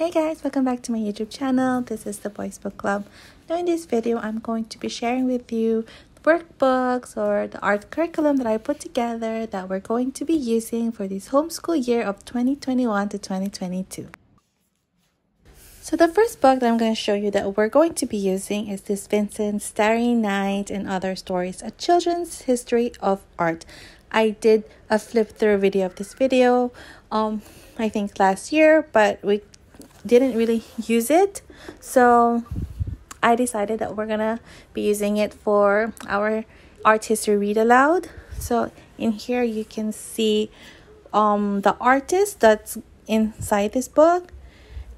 Hey guys, welcome back to my YouTube channel. This is the Boys Book Club. Now in this video, I'm going to be sharing with you workbooks or the art curriculum that I put together that we're going to be using for this homeschool year of 2021 to 2022. So the first book that I'm going to show you that we're going to be using is this Vincent Starry Night and Other Stories, a children's history of art. I did a flip through video of this video, um, I think last year, but we didn't really use it. So I decided that we're gonna be using it for our art history read aloud. So in here you can see um, the artist that's inside this book,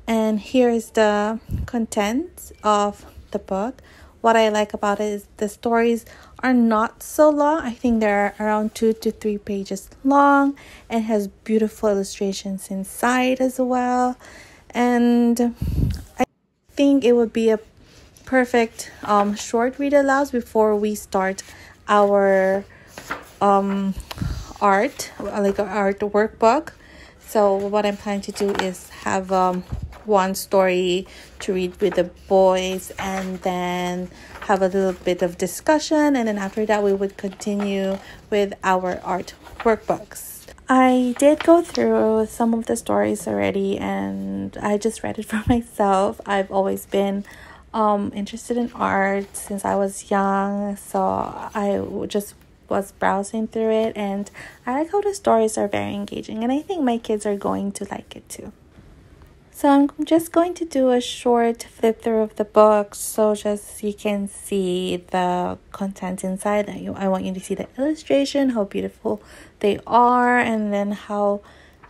and here is the content of the book. What I like about it is the stories are not so long. I think they're around two to three pages long and has beautiful illustrations inside as well and I think it would be a perfect um, short read aloud before we start our um, art, like our art workbook. So what I'm planning to do is have um, one story to read with the boys and then have a little bit of discussion and then after that we would continue with our art workbooks. I did go through some of the stories already and I just read it for myself. I've always been um, interested in art since I was young, so I just was browsing through it and I like how the stories are very engaging and I think my kids are going to like it too. So I'm just going to do a short flip through of the book so just you can see the content inside. I want you to see the illustration, how beautiful they are, and then how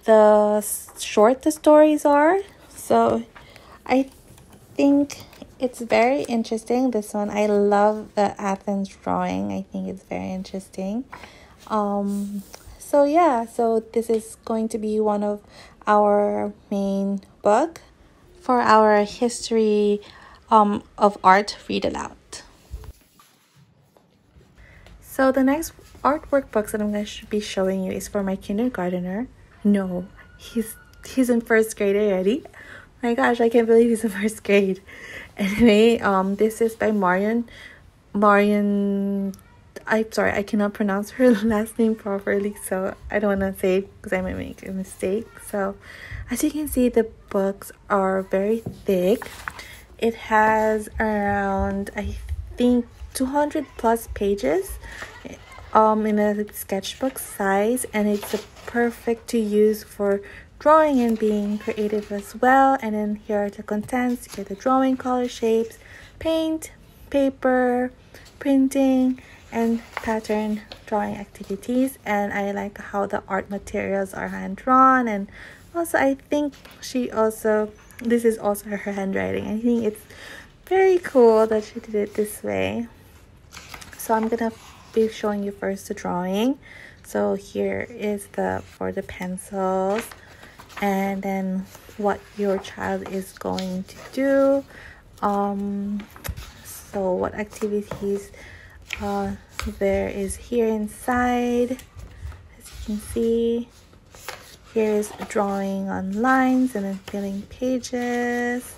the short the stories are. So I think it's very interesting. This one, I love the Athens drawing. I think it's very interesting. Um, so yeah, so this is going to be one of our main book for our history um, of art read aloud. So the next artwork books that I'm going to be showing you is for my kindergartner. No, he's he's in first grade already. My gosh, I can't believe he's in first grade. Anyway, um, this is by Marion. Marion, I'm sorry, I cannot pronounce her last name properly, so I don't want to say because I might make a mistake. So, as you can see, the books are very thick. It has around, I think, 200 plus pages um, in a sketchbook size, and it's perfect to use for drawing and being creative as well. And then here are the contents. You get the drawing, color, shapes, paint, paper, printing, and pattern drawing activities. And I like how the art materials are hand drawn and also i think she also this is also her handwriting. I think it's very cool that she did it this way. So i'm gonna be showing you first the drawing. So here is the for the pencils and then what your child is going to do. Um so what activities uh there is here inside as you can see here is drawing on lines and then filling pages.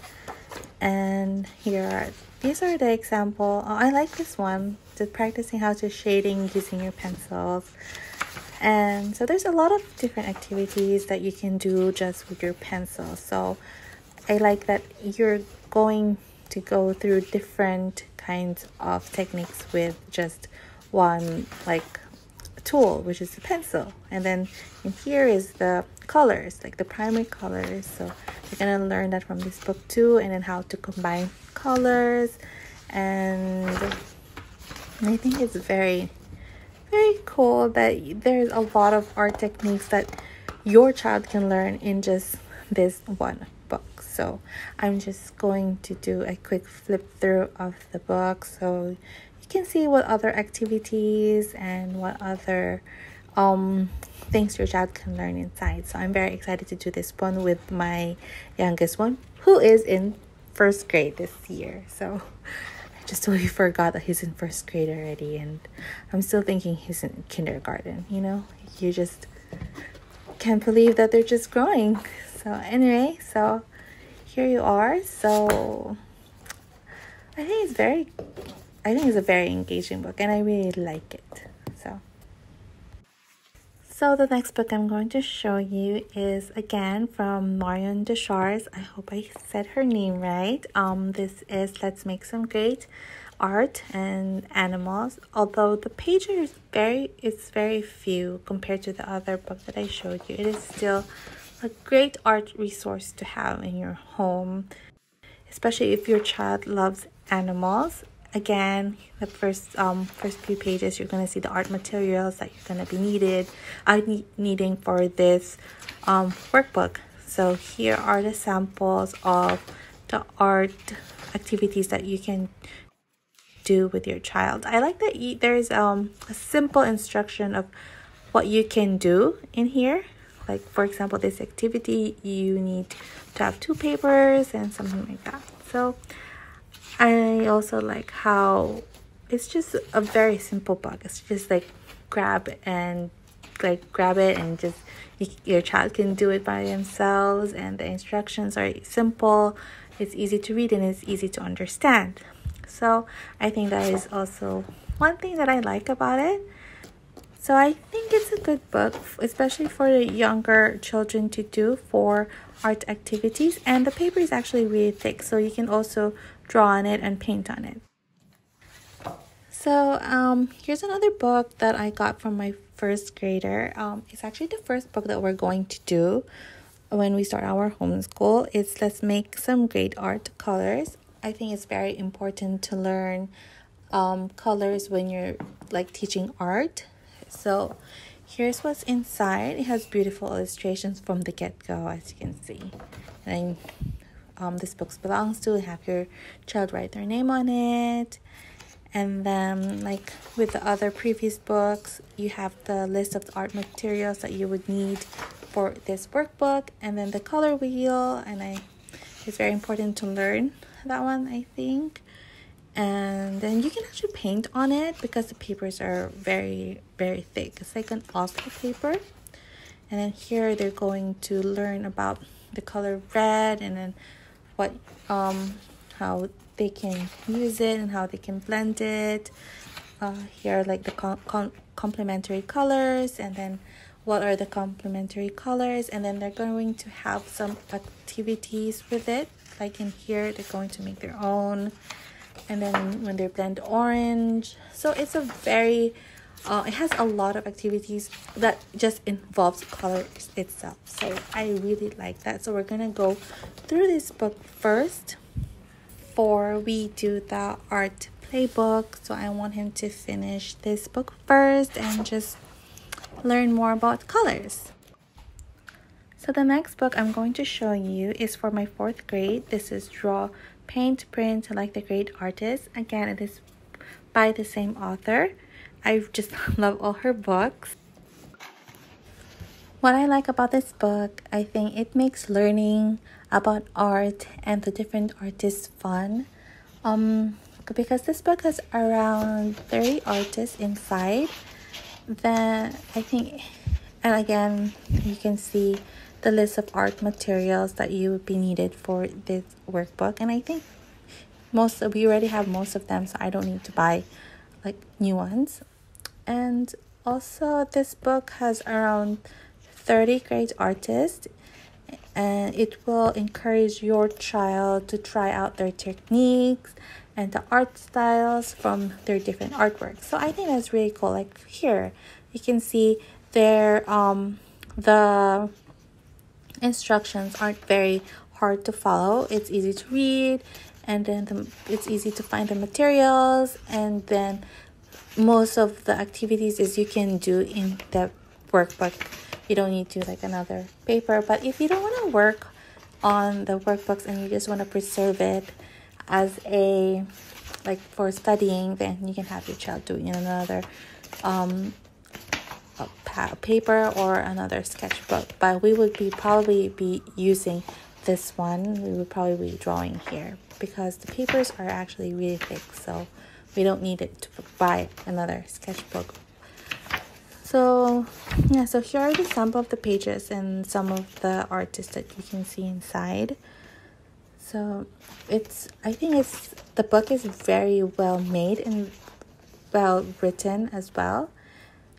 And here are these are the example. Oh, I like this one. The practicing how to shading using your pencils. And so there's a lot of different activities that you can do just with your pencil. So I like that you're going to go through different kinds of techniques with just one like tool, which is the pencil. And then in here is the colors, like the primary colors. So you're gonna learn that from this book too, and then how to combine colors. And I think it's very, very cool that there's a lot of art techniques that your child can learn in just this one. So I'm just going to do a quick flip through of the book so you can see what other activities and what other um, things your child can learn inside. So I'm very excited to do this one with my youngest one, who is in first grade this year. So I just totally forgot that he's in first grade already, and I'm still thinking he's in kindergarten. You know, you just can't believe that they're just growing. So anyway, so here you are. So I think it's very, I think it's a very engaging book and I really like it. So. So the next book I'm going to show you is again from Marion Deuchars. I hope I said her name right. Um, this is Let's Make Some Great Art and Animals. Although the pages is very, it's very few compared to the other book that I showed you. It is still a great art resource to have in your home, especially if your child loves animals. Again, the first um first few pages, you're gonna see the art materials that you're gonna be needed, I uh, need needing for this um workbook. So here are the samples of the art activities that you can do with your child. I like that there's um a simple instruction of what you can do in here like for example this activity you need to have two papers and something like that. So i also like how it's just a very simple book it's just like grab and like grab it and just you, your child can do it by themselves and the instructions are simple. It's easy to read and it's easy to understand. So i think that is also one thing that i like about it so I think it's a good book, especially for the younger children to do for art activities. And the paper is actually really thick, so you can also draw on it and paint on it. So um, here's another book that I got from my first grader. Um, it's actually the first book that we're going to do when we start our homeschool. It's Let's Make Some Great Art Colors. I think it's very important to learn um, colors when you're like teaching art so here's what's inside. It has beautiful illustrations from the get-go, as you can see. And um, this book belongs to, have your child write their name on it. And then, like with the other previous books, you have the list of the art materials that you would need for this workbook, and then the color wheel. And I, it's very important to learn that one, I think and then you can actually paint on it because the papers are very very thick. It's like an Oscar paper. And then here they're going to learn about the color red and then what um how they can use it and how they can blend it. Uh, here are like the com com complementary colors and then what are the complementary colors. And then they're going to have some activities with it. Like in here they're going to make their own and then when they blend orange. So it's a very uh, it has a lot of activities that just involves colors itself. So i really like that. So we're gonna go through this book first before we do the art playbook. So i want him to finish this book first and just learn more about colors. So the next book i'm going to show you is for my fourth grade. This is draw Paint, Print, Like the Great Artist. Again, it is by the same author. I just love all her books. What I like about this book, I think it makes learning about art and the different artists fun. Um, because this book has around 30 artists inside. Then I think, and again, you can see the list of art materials that you would be needed for this workbook. And I think most of, we already have most of them so I don't need to buy like new ones. And also this book has around 30 great artists and it will encourage your child to try out their techniques and the art styles from their different artworks. So i think that's really cool. Like here you can see their um the instructions aren't very hard to follow. It's easy to read, and then the, it's easy to find the materials, and then most of the activities is you can do in the workbook. You don't need to like another paper, but if you don't want to work on the workbooks and you just want to preserve it as a like for studying, then you can have your child do it in another um, pa- paper or another sketchbook but we would be probably be using this one. We would probably be drawing here because the papers are actually really thick so we don't need it to buy another sketchbook. So yeah so here are the sample of the pages and some of the artists that you can see inside. So it's I think it's the book is very well made and well written as well.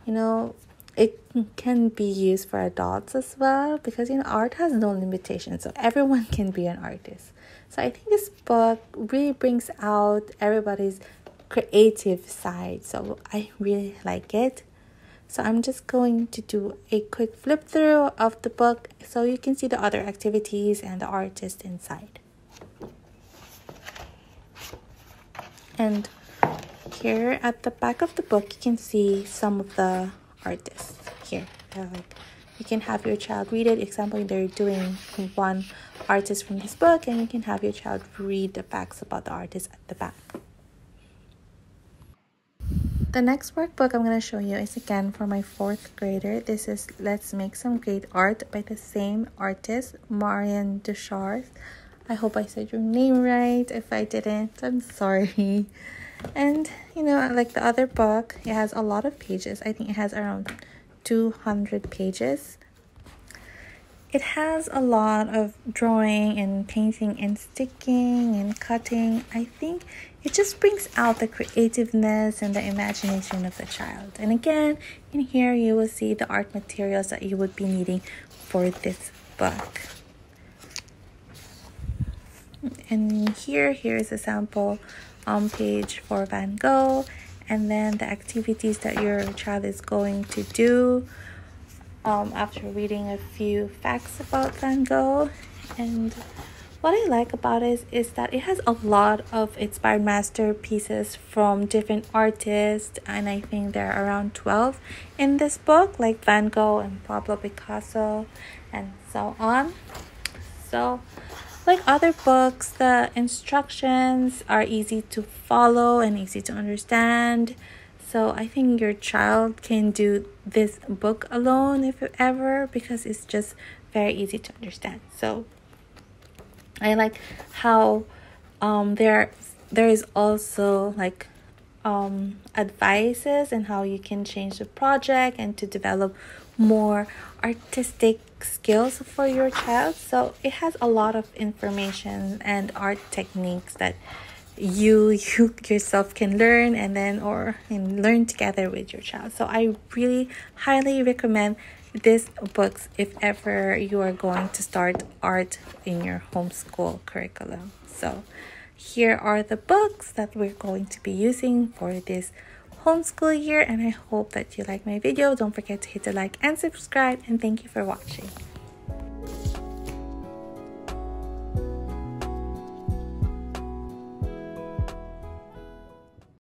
You know, it can be used for adults as well because you know art has no limitations, so everyone can be an artist. So I think this book really brings out everybody's creative side. So I really like it. So I'm just going to do a quick flip through of the book so you can see the other activities and the artist inside. And here at the back of the book, you can see some of the artists here. like you can have your child read it. Example, they're doing one artist from this book, and you can have your child read the facts about the artist at the back. The next workbook I'm going to show you is again for my fourth grader. This is Let's Make Some Great Art by the same artist, Marion Deuchars. I hope I said your name right. If I didn't, I'm sorry. And, you know, like the other book, it has a lot of pages. I think it has around 200 pages. It has a lot of drawing and painting and sticking and cutting. I think it just brings out the creativeness and the imagination of the child. And again, in here you will see the art materials that you would be needing for this book. And here, here is a sample on page for Van Gogh and then the activities that your child is going to do um, after reading a few facts about Van Gogh. And what I like about it is that it has a lot of inspired masterpieces from different artists, and I think there are around 12 in this book, like Van Gogh and Pablo Picasso, and so on. So, like other books, the instructions are easy to follow and easy to understand. So I think your child can do this book alone if ever because it's just very easy to understand. So I like how um there there is also like um advices and how you can change the project and to develop more artistic skills for your child. So it has a lot of information and art techniques that you you yourself can learn and then or and learn together with your child. So I really highly recommend this books if ever you are going to start art in your homeschool curriculum. So here are the books that we're going to be using for this homeschool year and I hope that you like my video. Don't forget to hit the like and subscribe and thank you for watching.